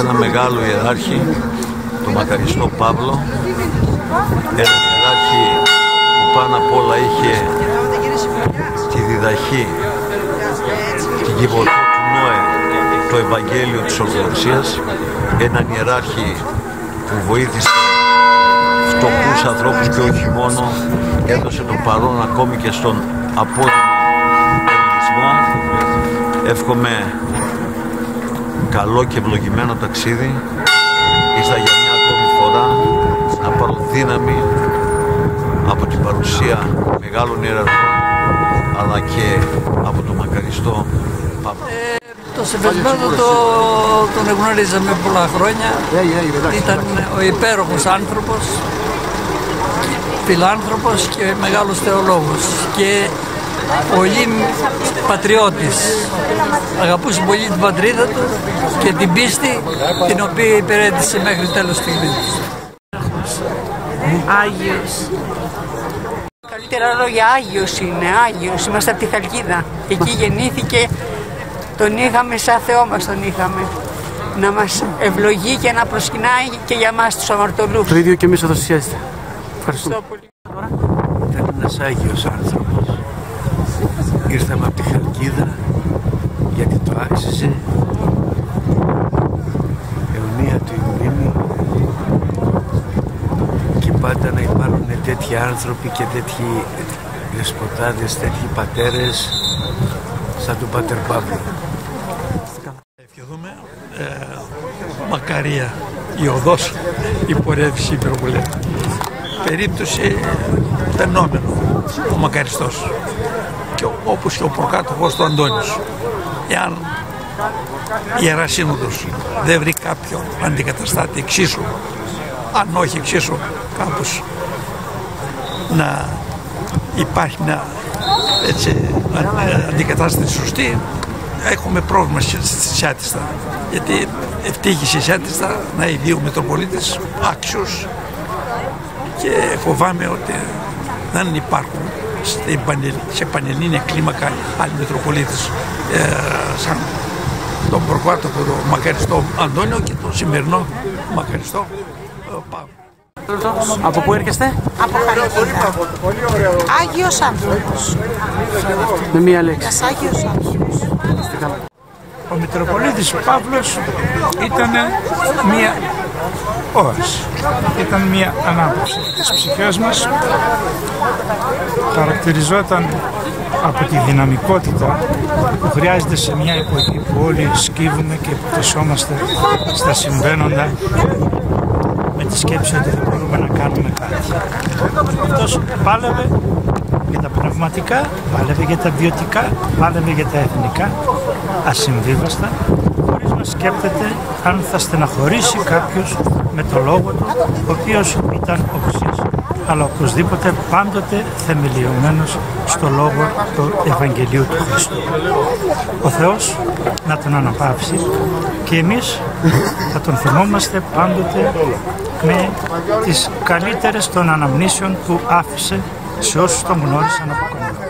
σε ένα μεγάλο ιεράρχη, τον μακαριστό Παύλο, ένα ιεράρχη που πάνω απ' όλα είχε τη διδαχή, την κυβωτό του Νόε, το Ευαγγέλιο της Ορθοδοξίας, έναν ιεράρχη που βοήθησε φτωχούς ανθρώπους και όχι μόνο, έδωσε τον παρόν ακόμη και στον απόδειγμα ελληνισμό. Εύχομαι καλό και ευλογημένο ταξίδι. Ήρθα για μια ακόμη φορά να πάρω δύναμη από την παρουσία μεγάλων ιεραρχών αλλά και από το μακαριστό Πάπα. Ε, το Σεβεσμένο το, τον γνωρίζαμε πολλά χρόνια. Ήταν ο υπέροχος άνθρωπος, φιλάνθρωπος και μεγάλος θεολόγος. Και πολύ πατριώτης. Αγαπούσε πολύ την πατρίδα του και την πίστη την οποία υπηρέτησε μέχρι τέλος της ζωής Άγιος. Καλύτερα λόγια Άγιος είναι, Άγιος. Είμαστε από τη Χαλκίδα. Εκεί γεννήθηκε, τον είχαμε σαν Θεό μας τον είχαμε. Να μας ευλογεί και να προσκυνάει και για μας τους αμαρτωλούς. Το ίδιο και εμείς εδώ στη Ευχαριστώ. Ευχαριστώ πολύ. Ήταν ένας Άγιος άνθρωπος Ήρθαμε από τη Χαλκίδα γιατί το άξιζε αιωνία του η μνήμη και πάντα να υπάρχουν τέτοιοι άνθρωποι και τέτοιοι δεσποτάδες, τέτοιοι πατέρες σαν τον Πάτερ Παύλο. Ευχηθούμε ε, μακαρία η οδός η πορεύση υπερβολή. Περίπτωση φαινόμενο ο μακαριστός και όπως και ο προκάτοχος του Αντώνης. Εάν η Ιερασύνοδος δεν βρει κάποιο αντικαταστάτη εξίσου, αν όχι εξίσου κάπως να υπάρχει μια έτσι, αντικατάσταση σωστή, έχουμε πρόβλημα στη Σιάτιστα. Γιατί ευτύχησε η Σιάτιστα να έχει δύο Μητροπολίτες άξιους και φοβάμαι ότι δεν υπάρχουν σε πανελλήνια κλίμακα άλλοι Μητροπολίτες ε, σαν τον προκάτοχο τον μακαριστό Αντώνιο και τον σημερινό μακαριστό ε, Παύλο. Από πού έρχεστε; Από Χαλκίδα. Άγιος άνθρωπος. Με μία λέξη. Ένας Άγιος άνθρωπος. Ο Μητροπολίτης Παύλος ήταν μία όραση. Ήταν μία ανάπτυξη της ψυχής μας. Χαρακτηριζόταν από τη δυναμικότητα που χρειάζεται σε μια εποχή που όλοι σκύβουμε και υποτεσσόμαστε στα συμβαίνοντα με τη σκέψη ότι δεν μπορούμε να κάνουμε κάτι. Αυτός πάλευε για τα πνευματικά, πάλευε για τα βιωτικά, πάλευε για τα εθνικά, ασυμβίβαστα, χωρίς να σκέπτεται αν θα στεναχωρήσει κάποιος με το λόγο του, ο οποίος ήταν οξύς, αλλά οπωσδήποτε πάντοτε θεμελιωμένος στο λόγο του Ευαγγελίου του Χριστού. Ο Θεός να τον αναπαύσει και εμείς θα τον θυμόμαστε πάντοτε με τις καλύτερες των αναμνήσεων που άφησε σε όσους τον γνώρισαν από κοντά.